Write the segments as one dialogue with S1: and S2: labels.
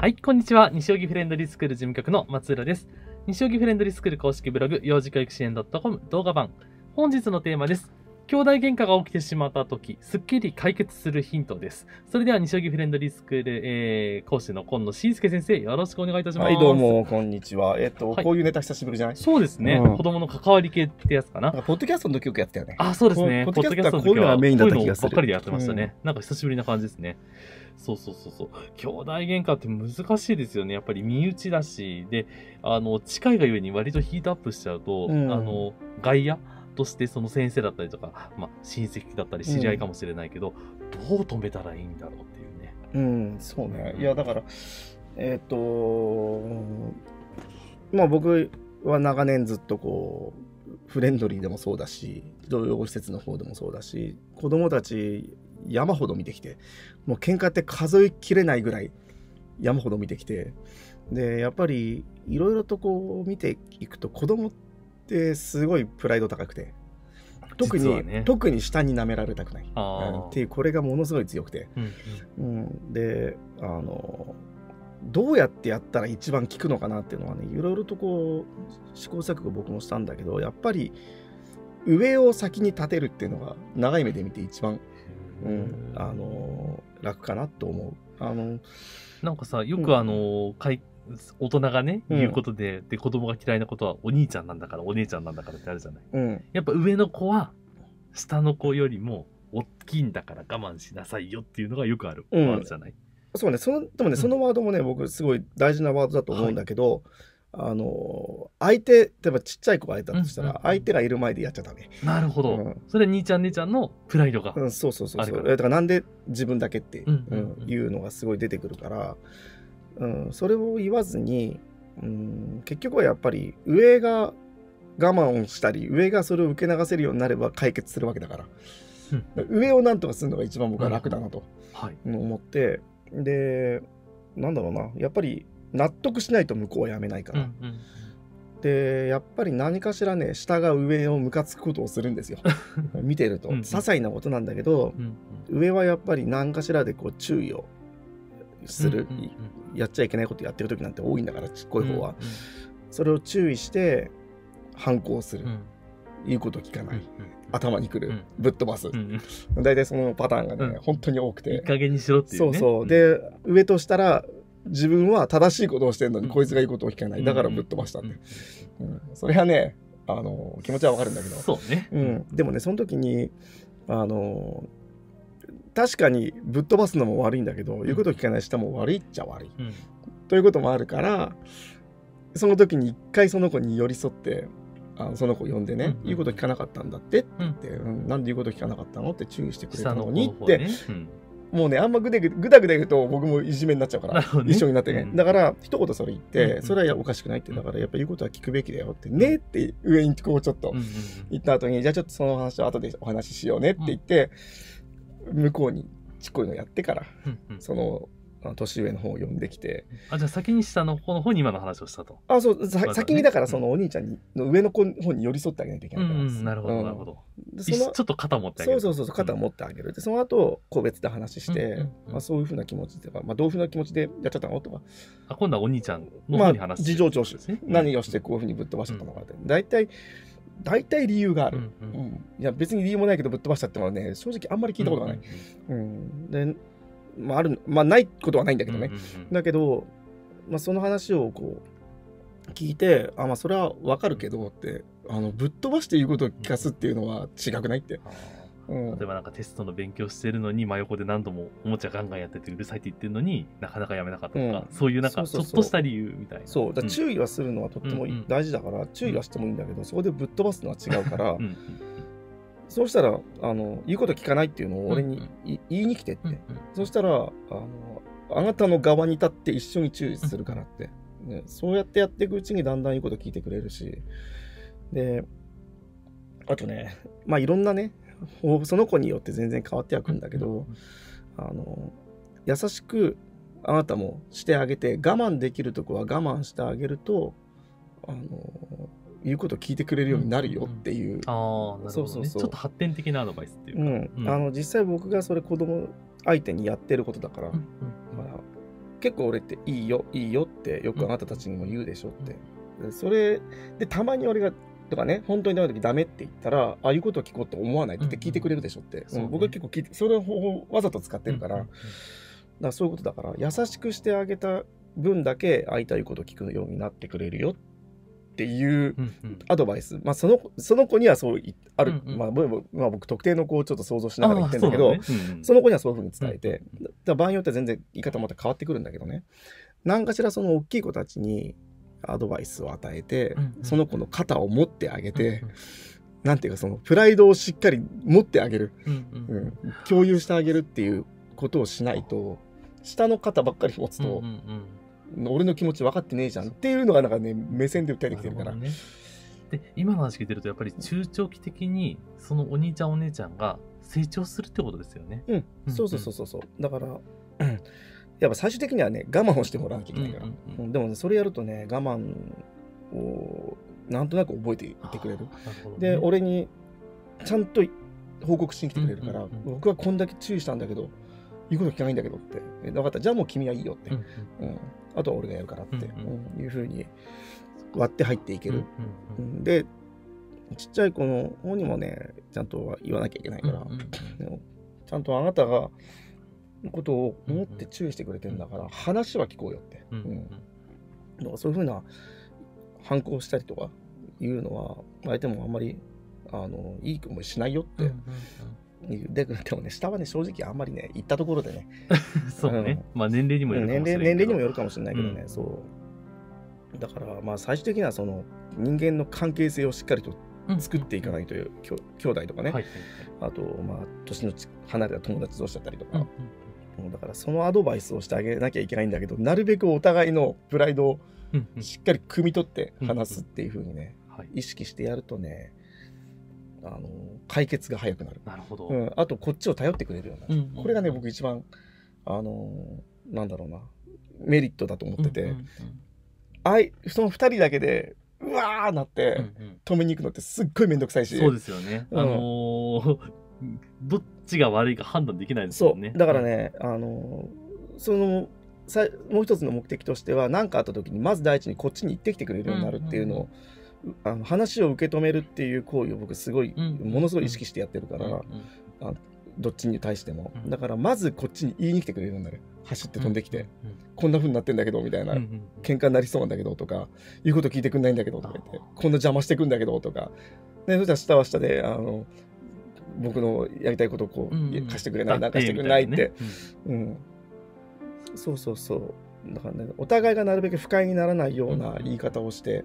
S1: はい、こんにちは。西荻フレンドリースクール事務局の松浦です。西荻フレンドリースクール公式ブログ、幼児教育支援 .com 動画版。本日のテーマです。兄弟喧嘩が起きてしまった時、すっきり解決するヒントです。それでは、西荻フレンドリースクール、えー、講師の今野慎介先生、よろしくお願いいたします。
S2: はい、どう。も、こんにちは。えっと、
S1: はい
S2: こういうネタ久しぶりじゃない？
S1: そうですね、
S2: うん
S1: 子供の関わり系ってやつかな
S2: なん。かポッドキャストの時よくやってたよね。
S1: あ、そうですね。
S2: ポッドキャストのがメインだった気がする
S1: こういうのばっかりでやってましたね。なんか久しぶりな感じですね。そうそうそうそう。兄弟喧嘩って難しいですよね。やっぱり身内だし、で、あの、近いがゆえに割とヒートアップしちゃうと、
S2: うん
S1: あの、外野？としてその先生だったりとか、まあ、親戚だったり知り合いかもしれないけど、どう止めたらいいんだろうっていうね。
S2: うん、そうね。いや、だから、えっと、うんまあ僕は長年ずっとこう、フレンドリーでもそうだし、児童養護施設の方でもそうだし、子供たち山ほど見てきて、もう喧嘩って数えきれないぐらい山ほど見てきて、で、やっぱりいろいろとこう見ていくと子供ってすごいプライド高くて、特に、
S1: ね。
S2: 特に下に舐められたくない。っていうこれがものすごい強くて、
S1: うんうん。
S2: うん、であのどうやってやったら一番効くのかなっていうのはねいろいろとこう試行錯誤僕もしたんだけどやっぱり上を先に立てるっていうのが長い目で見て一番、うん、あの楽かなと思う。あの
S1: なんかさ、よ
S2: うん。
S1: くあの、かい大人がね、
S2: うん
S1: 言うことで、で、子供が嫌いなことはお兄ちゃんなんだから、お姉ちゃんなんだからってあるじゃない？
S2: うん
S1: やっぱ上の子は、下の子よりも大きいんだから我慢しなさいよっていうのがよくある
S2: うん
S1: ワードじゃない？
S2: そうねそのでもね、
S1: ん
S2: そのワードもね僕すごい大事なワードだと思うんだけど、あの相手例えばちっちゃい子がいたとしたら、
S1: うんうんうん
S2: 相手がいる前でやっちゃダメ。
S1: なるほど。
S2: うん
S1: それは兄ちゃん姉ちゃんのプライドが。
S2: うん、そうそうそうそう。だからなんで自分だけって、
S1: うんうんうん
S2: うんいうのがすごい出てくるから、うん、それを言わずに、うん、結局はやっぱり上が我慢をしたり上がそれを受け流せるようになれば解決するわけだから、上をなんとかするのが一番僕は楽だなと。
S1: はい。
S2: 思って、でなんだろうなやっぱり納得しないと向こうはやめないから、
S1: うんうん。
S2: でやっぱり何かしらね下が上をムカつくことをするんですよ。見てると、
S1: うんうん。
S2: 些細なことなんだけど、
S1: うん。
S2: 上はやっぱり何かしらでこう注意をする、やっちゃいけないことやってる時なんて多いんだからちっこい方は、
S1: うん
S2: それを注意して反抗する、
S1: うん。
S2: 言うこと聞かない、
S1: うん
S2: 頭にくる、
S1: うん。
S2: ぶっ飛ばす、大体そのパターンがね、
S1: うん。
S2: 本当に多くて。
S1: いい加減にしろっていうね。
S2: そうそう、
S1: ん、
S2: で上としたら自分は正しいことをしてるのに、
S1: うん。
S2: こいつが言うことを聞かない。だからぶっ飛ばしたって、うんそれはねあの気持ちはわかるんだけど。
S1: そうね。
S2: うん、でもねその時にあの確かにぶっ飛ばすのも悪いんだけど、言うこと聞かない下も悪いっちゃ悪い。
S1: うん。
S2: ということもあるからその時に一回その子に寄り添ってあのその子呼んでね、
S1: うんうん。
S2: 言うこと聞かなかったんだってって
S1: うん。
S2: なんで言うこと聞かなかったのって注意してくれた
S1: 下の
S2: にって、
S1: ね。うん。
S2: もうねあんまぐでぐぐだぐだ言うと僕もいじめになっちゃうから、
S1: ね。
S2: 一緒になってね、
S1: うん。
S2: だから一言それ言って、それはおかしくないってだからやっぱ言うことは聞くべきだよってねって上にこうちょっと言った後に、じゃあちょっとその話を後でお話ししようねって言って、向こうにちっこいのやってから、
S1: うんうん
S2: その、あ年上の方を呼んできて、
S1: あ、じゃあ先に下の子の方に今の話をしたと。
S2: あ、そう、先にだからそのお兄ちゃんにの上の子の方に寄り添ってあげないといけ
S1: う
S2: ないから。
S1: ん、なるほど、
S2: うん
S1: なるほど。
S2: でその
S1: ちょっと肩持ってあげる。
S2: そうそうそうそう、肩を持ってあげる。で、その後、個別で話して、
S1: うんうんうん
S2: まあ、そういうふうな気持ちとか、まあ、どういうふうな気持ちでやっちゃったの？とか、
S1: あ、今度はお兄ちゃんの
S2: まあ
S1: 方に話す。
S2: 事情聴取
S1: ですね。
S2: 何をしてこういうふうにぶっ飛ばしちゃったのかって。大体、大体理由がある。
S1: うんう
S2: うん。ん、いや別に理由もないけどぶっ飛ばしたってのはね正直あんまり聞いたことがない、うんでまああるまあないことはないんだけどね、
S1: うんうんうん。
S2: だけど、まあ、その話をこう聞いてあまあそれはわかるけどってあのぶっ飛ばして言うことを聞かすっていうのは違くないって、
S1: あ
S2: うん。
S1: ー例えばなんかテストの勉強してるのに真横で何度もおもちゃガンガンやっててうるさいって言ってるのになかなかやめなかったとか、
S2: うん。
S1: そういうなんかちょっとした理由みたいな。
S2: そう。だ注意はするのはとっても大事だから、注意はしてもいいんだけどそこでぶっ飛ばすのは違うから、そうしたらあの言うこと聞かないっていうのを俺に
S1: うん。うん
S2: い言いに来てって、
S1: うんうん
S2: そしたらあの、あなたの側に立って一緒に注意するからって、ね、そうやってやっていくうちにだんだん言うこと聞いてくれるし、で、あとね、まあいろんなね、ほその子によって全然変わってはくんだけど、あの、優しくあなたもしてあげて、我慢できるとこは我慢してあげると、あの、言うこと聞いてくれるようになるよっていう、
S1: ああ、なるほど、ね、
S2: そうそうそう。
S1: ちょっと発展的なアドバイスっていうか。
S2: うん、
S1: うん。
S2: あの実際僕がそれ子供相手にやってることだから、
S1: うん
S2: 結構俺っていいよいいよってよくあなたたちにも言うでしょって、でそれでたまに俺がとかね本当にダメな時ダメって言ったらああいうことを聞こうと思わないって聞いてくれるでしょって、
S1: そうね。
S2: うん僕は結構聞いてそれを方法わざと使ってるから、
S1: うんうん。
S2: だからそういうことだから優しくしてあげた分だけ会いたいことを聞くようになってくれるよっていう
S1: うんうん。
S2: アドバイス、まあ、そのその子にはそういある、
S1: うんうん。
S2: まあ僕まあ、僕特定の子をちょっと想像しながら言ってるんだけど
S1: ね。うんうん。
S2: その子にはそういうふうに伝えて、
S1: うん
S2: だから場合によっては全然言い方また変わってくるんだけどね。何かしらその大きい子たちにアドバイスを与えて、
S1: うんうん。
S2: その子の肩を持ってあげて、
S1: うん
S2: なんていうかそのプライドをしっかり持ってあげる、
S1: うんう
S2: うん。ん共有してあげるっていうことをしないと下の肩ばっかり持つと
S1: うん、うんうん。
S2: 俺の気持ち分かってねえじゃんっていうのがなんかね目線で訴えてきてるから。
S1: ね。で今の話聞いてるとやっぱり中長期的にそのお兄ちゃんお姉ちゃんが成長するってことですよね。
S2: うん、そうそうそうそうそう。だからうんやっぱ最終的にはね我慢をしてもらわなきゃいけないから、
S1: うんうん
S2: でもねそれやるとね我慢をなんとなく覚えていってくれる。
S1: ね。
S2: で俺にちゃんと報告しに来てくれるから、僕はこんだけ注意したんだけど言うこと聞かないんだけどって。え分かった。じゃあもう君はいいよって、
S1: うん
S2: うん。あとは俺がやるからって、
S1: うん
S2: うん。いうふうに割って入っていけ
S1: うん
S2: る、でちっちゃい子の方にもねちゃんとは言わなきゃいけないから、
S1: うんうん
S2: ちゃんとあなたがのことを思って注意してくれてんだから、話は聞こうよって、
S1: うんうん。
S2: うん。だからそういうふうな反抗したりとかいうのは相手もあんまりあのいい思いしないよって。ででもね下はね正直あんまりね言ったところでね。
S1: う んそうね。まあ年齢にもよるか
S2: 年
S1: もしれない。
S2: 齢年齢にもよるかもしれないけどね、
S1: うん。
S2: そう。だからまあ最終的にはその人間の関係性をしっかりと作っていかないという、きょ兄弟とかね、
S1: はい。
S2: あとまあ年のち離れた友達同士だったりとか、だからそのアドバイスをしてあげなきゃいけないんだけどなるべくお互いのプライドをしっかり汲み取って話すっていう風にね、
S1: はい。
S2: 意識してやるとねあの解決が早くなる、
S1: なるほど。
S2: うん、あとこっちを頼ってくれるようになる、これがね僕一番あのなんだろうなメリットだと思ってて、あいその2人だけでうわーなって、止めに行くのってすっごいめんどくさいし。
S1: そうですよね。
S2: うん
S1: あのーどっちが悪いか判断できないですもんね。
S2: そう。だからね、あのそのさもう一つの目的としては何かあった時にまず第一にこっちに行ってきてくれるようになるっていうのを、あの話を受け止めるっていう行為を僕すごい、
S1: うん。
S2: ものすごい意識してやってるから、
S1: うんうん
S2: どっちに対しても、
S1: うん。
S2: だからまずこっちに言いに来てくれるようになる。走って飛んできて、
S1: うん
S2: こんな風になってんだけどみたいな、
S1: うんうん
S2: 喧嘩になりそうなんだけどとか言うこと聞いてくんないんだけどとか言ってこんな邪魔してくんだけどとか、ね、そしたら下は下であの僕のやりたいことをこう、
S1: うん。うん
S2: 貸してくれないなんかしてくれないって、
S1: だみ
S2: うん、そうそうそう。だからねお互いがなるべく不快にならないような言い方をして、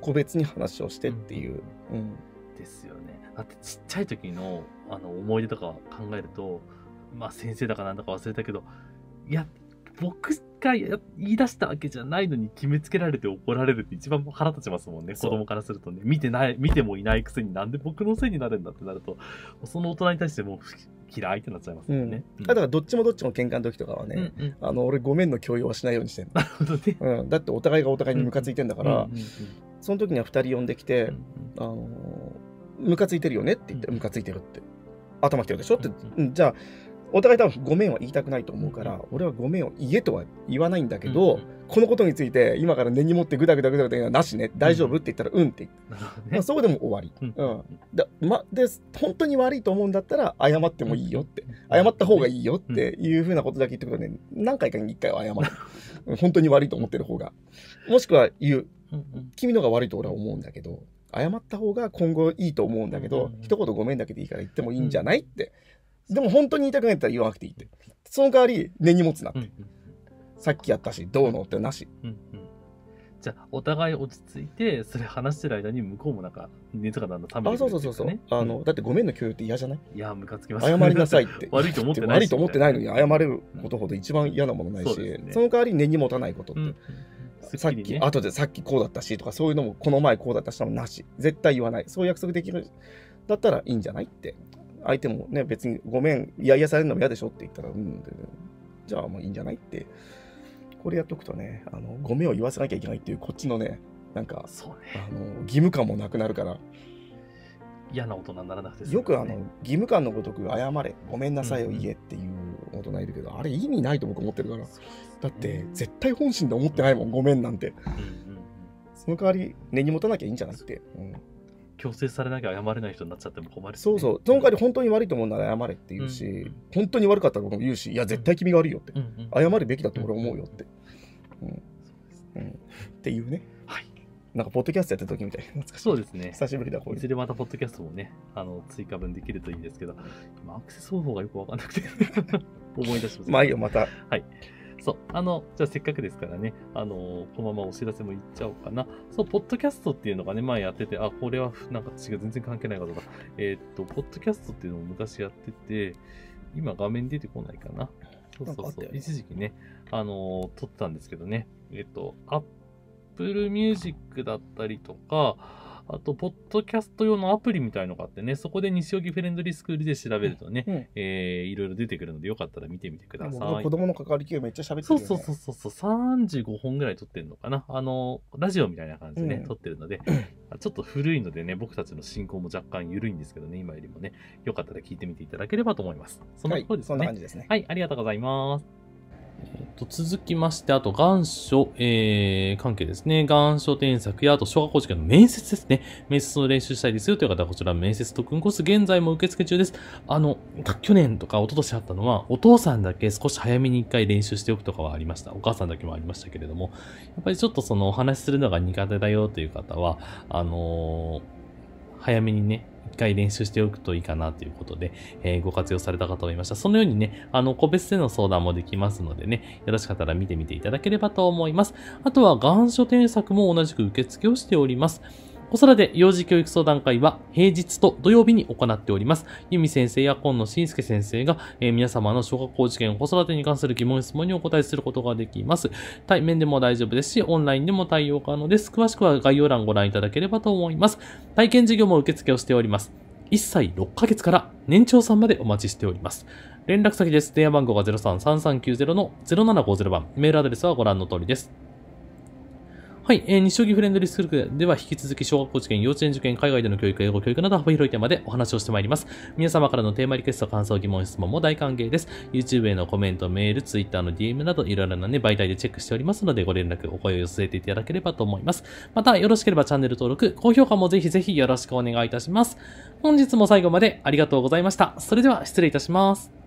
S2: 個別に話をしてっていう、うん。
S1: ですよね。だってちっちゃい時のあの思い出とか考えると、まあ先生だかなんだか忘れたけど、いや、僕がや言い出したわけじゃないのに決めつけられて怒られるって一番腹立ちますもんね。子供からするとね。見てない、見てもいないくせになんで僕のせいになるんだってなると、その大人に対してもう嫌いってなっちゃいます
S2: うん。
S1: もん。ね。
S2: だからどっちもどっちも喧嘩の時とかはね、
S1: うんうん。
S2: あの俺ごめんの強要はしないようにしてる、
S1: なるほどね。
S2: うん、だってお互いがお互いにムカついてんだから、その時には2人呼んできて、
S1: うん
S2: あのームカついてるよねって言って、
S1: うん
S2: ムカついてるって。頭きてるでしょって、
S1: う
S2: うん。じゃあ、お互い多分ごめんは言いたくないと思うから、
S1: うん。
S2: 俺はごめんを言えとは言わないんだけど、
S1: うんうん。
S2: このことについて今から根に持ってぐだぐだぐだぐだ言うのはなしね、大丈夫って言ったら、うんって。言って、
S1: ね。
S2: まあ、。そこでも終わり。
S1: うん。
S2: うん。だま、で、本当に悪いと思うんだったら、謝ってもいいよって、謝った方がいいよっていうふうなことだけ言ってくるとね、何回かに1回は謝る。うん本当に悪いと思ってる方が。もしくは言う。
S1: うんうん。
S2: 君のが悪いと俺は思うんだけど謝った方が今後いいと思うんだけど、
S1: うんうんうん。
S2: 一言ごめんだけでいいから言ってもいいんじゃないって、でも本当に言いたくないったら言わなくていいって。その代わり根に持つなって、
S1: うんうん
S2: さっきやったしどうのってなし。
S1: うんうん。じゃあ、お互い落ち着いて、それ話してる間に向こうもなんか、熱がだんだん冷め
S2: あ
S1: てく
S2: そうそうそうそう、
S1: るっていかね
S2: あの、だってごめんの共有って嫌じゃない？
S1: いや、ムカつきます
S2: 謝りなさいって。
S1: 悪いと思ってないし。
S2: 悪いと思ってないのに謝れることほど一番嫌なものないし、
S1: そうですね。
S2: その代わり根に持たないことって、
S1: うんうん
S2: さっき、後でさっきこうだったしとかそういうのもこの前こうだったしのもなし。絶対言わない。そういう約束できる。だったらいいんじゃないって相手もね別にごめんいやいやされるのも嫌でしょって言ったらうんでじゃあもういいんじゃないって。これやっとくとねあのごめんを言わせなきゃいけないっていうこっちのねなんか
S1: そう
S2: あ
S1: ね。
S2: の義務感もなくなるから。
S1: 嫌な大人にならなくて済む
S2: よくあの
S1: ね
S2: 義務感のごとく謝れ。ごめんなさいを言えっていう大人いるけど、あれ意味ないと僕思ってるから。だって、絶対本心で思ってないもん、ごめんなんて。
S1: うんうんうん。
S2: その代わり、根に持たなきゃいいんじゃないって。うん
S1: 強制されなきゃ謝れない人になっちゃっても困るしね、
S2: そうそう。その代わり本当に悪いと思うなら謝れって言うし、
S1: うん
S2: 本当に悪かったら僕も言うし、いや、絶対君が悪いよって。
S1: うんうん
S2: 謝るべきだと俺は思うよって。うん。うん。っていうね。
S1: はい。
S2: なんか、ポッドキャストやってた時みたい。懐かしい。
S1: そうですね。
S2: 久しぶりだ、これ
S1: いず。れまたポッドキャストもね、あの、追加分できるといいんですけど、今アクセス方法がよくわかんなくて、思い出します。
S2: まあいいよ、また。
S1: そう、あの、じゃあせっかくですからね、あの、このままお知らせも言っちゃおうかな。そう、ポッドキャストっていうのがね、前やってて、あ、これはなんか違う、全然関係ないことだ。えーっと、ポッドキャストっていうのを昔やってて、今画面出てこないかな。そうそうそう。一時期ね、あの、撮ってたんですけどね、えーっと、Apple Music だったりとか、あと、ポッドキャスト用のアプリみたいのがあってね、そこで西荻フレンドリースクールで調べるとね、
S2: うん
S1: えーいろいろ出てくるので、よかったら見てみてください。
S2: 僕子供の関わり系めっちゃ喋って
S1: そう
S2: るよ、ね。
S1: そうそうそうそう、35本ぐらい撮ってるのかな？あの、ラジオみたいな感じでね、
S2: うん
S1: 撮ってるので、ちょっと古いのでね、僕たちの進行も若干緩いんですけどね、今よりもね、よかったら聞いてみていただければと思います。そんな
S2: はい
S1: ところですね。
S2: そんな感じですね。
S1: はい、ありがとうございます。と続きまして、あと、願書、えー、関係ですね。願書添削や、あと、小学校受験の面接ですね。面接の練習したいですよという方は、こちら、面接特訓コース、現在も受付中です。あの、去年とか一昨年あったのは、お父さんだけ少し早めに一回練習しておくとかはありました。お母さんだけもありましたけれども、やっぱりちょっとそのお話しするのが苦手だよという方は、あのー早めにね、一回練習しておくといいかなということで、えーご活用された方もいました。そのようにね、あの、個別での相談もできますのでね、よろしかったら見てみていただければと思います。あとは、願書添削も同じく受付をしております。子育て幼児教育相談会は平日と土曜日に行っております。由美先生や今野慎介先生が、えー皆様の小学校受験、子育てに関する疑問質問にお答えすることができます。対面でも大丈夫ですし、オンラインでも対応可能です。詳しくは概要欄をご覧いただければと思います。体験授業も受付をしております。1歳6ヶ月から年長さんまでお待ちしております。連絡先です。電話番号が033390の0750番。メールアドレスはご覧の通りです。はい、えー、西荻フレンドリースクールでは引き続き小学校受験、幼稚園受験、海外での教育、英語教育など幅広いテーマでお話をしてまいります。皆様からのテーマリクエスト、感想、疑問、質問も大歓迎です。YouTube へのコメント、メール、Twitter の DM などいろいろなね、媒体でチェックしておりますので、ご連絡、お声を寄せていただければと思います。また、よろしければチャンネル登録、高評価もぜひぜひよろしくお願いいたします。本日も最後までありがとうございました。それでは失礼いたします。